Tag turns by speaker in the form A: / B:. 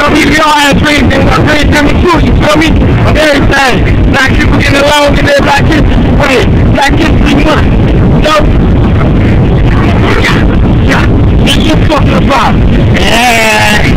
A: feel me? We all have dreams and what dreams coming true, you feel me? On everything. Black people getting along in their Black History Way. Black History Month. So. Yeah, yeah. What you about?